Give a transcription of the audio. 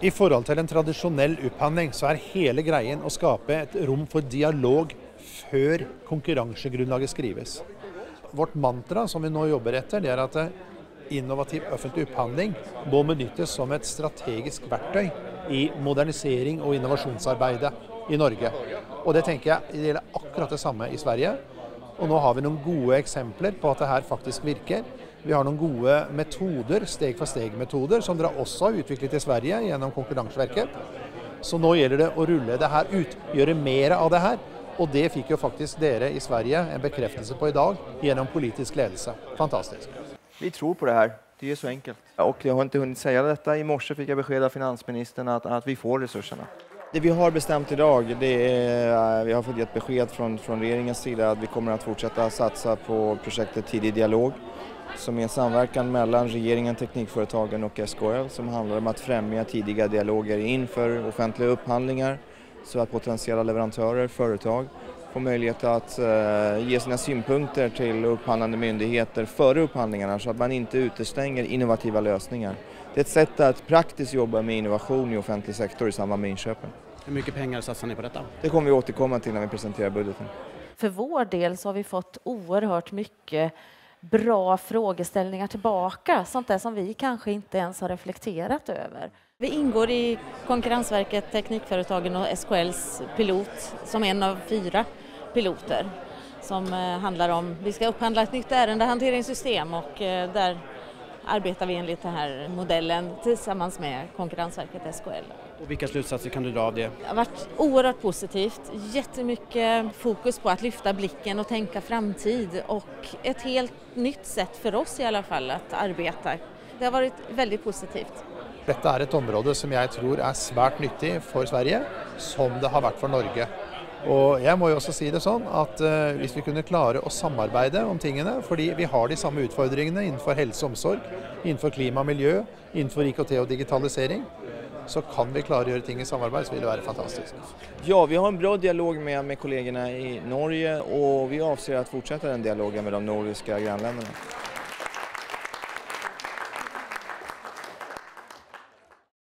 I forhold til en tradisjonell opphandling så er hele greien å skape et rom for dialog før konkurransegrunnlaget skrives. Vårt mantra som vi nå jobber etter, det er at innovativ offentlig opphandling må benyttes som et strategisk verktøy i modernisering og innovasjonsarbeidet i Norge. Og det tenker jeg det gjelder akkurat det samme i Sverige. Og nå har vi noen gode eksempler på at det her faktisk virker. Vi har noen gode metoder, steg-for-steg-metoder, som dere også har utviklet i Sverige gjennom Konkurranseverket. Så nå gjelder det å rulle det her ut, gjøre mer av det her. Og det fikk jo faktisk dere i Sverige en bekreftelse på i dag gjennom politisk ledelse. Fantastisk. Vi tror på det här. Det är så enkelt. Och jag har inte hunnit säga detta. I morse fick jag besked av finansministern att, att vi får resurserna. Det vi har bestämt idag, det är, vi har fått gett besked från, från regeringens sida att vi kommer att fortsätta satsa på projektet Tidig dialog som är en samverkan mellan regeringen, teknikföretagen och SKL som handlar om att främja tidiga dialoger inför offentliga upphandlingar så att potentiella leverantörer, företag får möjlighet att eh, ge sina synpunkter till upphandlande myndigheter före upphandlingarna så att man inte utestänger innovativa lösningar. Det är ett sätt att praktiskt jobba med innovation i offentlig sektor i samband med inköpen. Hur mycket pengar satsar ni på detta? Det kommer vi återkomma till när vi presenterar budgeten. För vår del så har vi fått oerhört mycket bra frågeställningar tillbaka, sånt där som vi kanske inte ens har reflekterat över. Vi ingår i Konkurrensverket, Teknikföretagen och SKLs pilot som en av fyra piloter som eh, handlar om, vi ska upphandla ett nytt ärendehanteringssystem och eh, där arbetar vi enligt den här modellen tillsammans med Konkurrensverket SKL. Och vilka slutsatser kan du dra av det? Det har varit oerhört positivt, jättemycket fokus på att lyfta blicken och tänka framtid och ett helt nytt sätt för oss i alla fall att arbeta. Det har varit väldigt positivt. Dette er et område som jeg tror er svært nyttig for Sverige, som det har vært for Norge. Og jeg må jo også si det sånn at uh, hvis vi kunne klare å samarbeide om tingene, fordi vi har de samme utfordringene innenfor helse og omsorg, innenfor klima og miljø, innenfor IKT og digitalisering, så kan vi klare å gjøre ting i samarbeid, så vil det være fantastisk. Ja, vi har en bra dialog med, med kollegorna i Norge och vi avser att fortsätta den dialogen med de nordiska grannländerna.